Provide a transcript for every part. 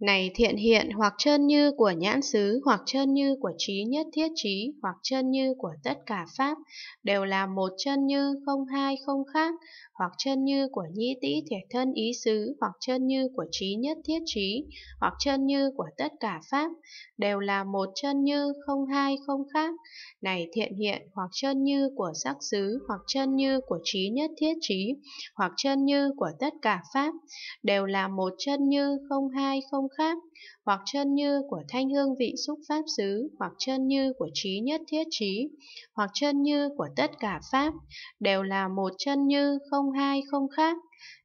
Này thiện hiện hoặc chân như của nhãn xứ, hoặc chân như của trí nhất thiết trí, hoặc chân như của tất cả Pháp, đều là một chân như không hai không khác, hoặc chân như của nhĩ tĩ thể thân ý xứ, hoặc chân như của trí nhất thiết trí, hoặc chân như của tất cả Pháp, đều là một chân như không hai không khác. Này thiện hiện hoặc chân như của sắc xứ, hoặc chân như của trí nhất thiết trí, hoặc chân như của tất cả Pháp, đều là một chân như không hai không khác, hoặc chân như của thanh hương vị xúc pháp xứ, hoặc chân như của trí nhất thiết trí, hoặc chân như của tất cả Pháp, đều là một chân như không hai không khác.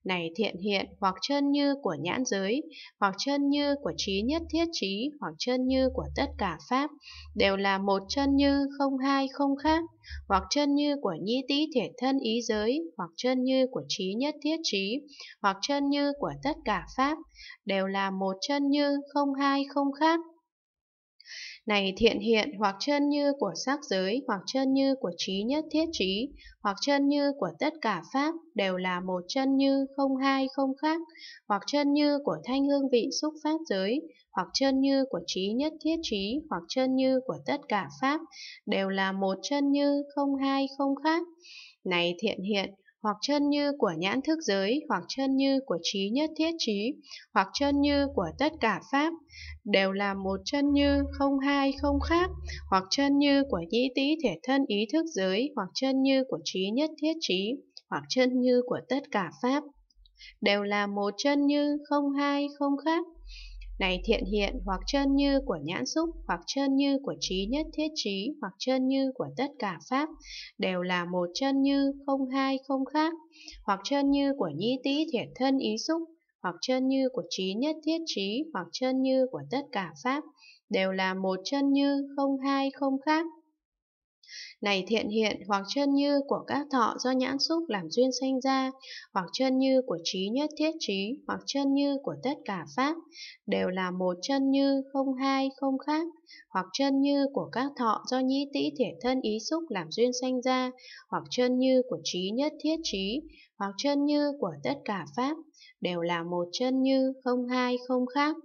Này thiện hiện hoặc chân như của nhãn giới, hoặc chân như của trí nhất thiết trí, hoặc chân như của tất cả Pháp, đều là một chân như không hai không khác, hoặc chân như của nhĩ tý thể thân ý giới, hoặc chân như của trí nhất thiết trí, hoặc chân như của tất cả Pháp, đều là một chân như không hai không khác. Này thiện hiện hoặc chân như của sắc giới, hoặc chân như của trí nhất thiết trí, hoặc chân như của tất cả Pháp, đều là một chân như không hai không khác, hoặc chân như của thanh hương vị xúc pháp giới, hoặc chân như của trí nhất thiết trí, hoặc chân như của tất cả Pháp, đều là một chân như không hai không khác. Này thiện hiện, hoặc chân như của nhãn thức giới, hoặc chân như của trí nhất thiết trí, hoặc chân như của tất cả Pháp, đều là một chân như không hai không khác, hoặc chân như của nhĩ tĩ thể thân ý thức giới, hoặc chân như của trí nhất thiết trí, hoặc chân như của tất cả Pháp, đều là một chân như không hai không khác. Này thiện hiện hoặc chân như của nhãn xúc, hoặc chân như của trí nhất thiết trí, hoặc chân như của tất cả Pháp, đều là một chân như không hai không khác, hoặc chân như của nhĩ tý thiệt thân ý xúc, hoặc chân như của trí nhất thiết trí, hoặc chân như của tất cả Pháp, đều là một chân như không hai không khác. Này thiện hiện hoặc chân như của các thọ do nhãn xúc làm duyên sanh ra, hoặc chân như của trí nhất thiết trí, hoặc chân như của tất cả Pháp, đều là một chân như không hai không khác, hoặc chân như của các thọ do nhĩ tĩ thể thân ý xúc làm duyên sanh ra, hoặc chân như của trí nhất thiết trí, hoặc chân như của tất cả Pháp, đều là một chân như không hai không khác.